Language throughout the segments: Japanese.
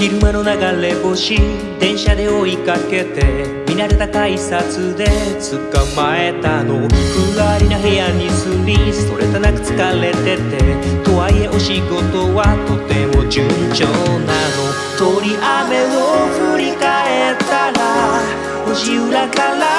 昼間の流れ星電車で追いかけて見慣れた改札で捕まえたの。ふわりな部屋に住みそれとなく疲れてて。とはいえお仕事はとても順調なの。鳥雨を振り返ったら星裏から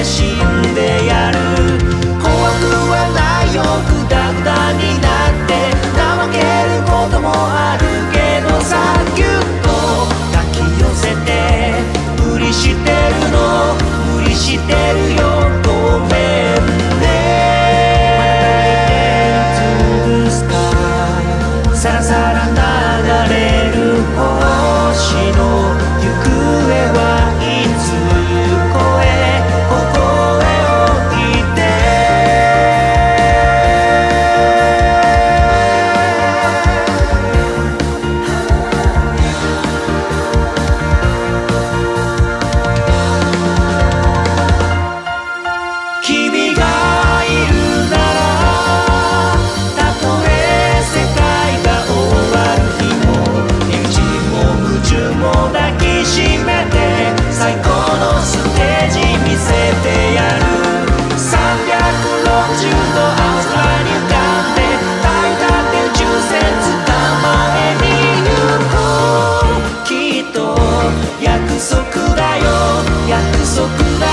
で死んでやる so good. I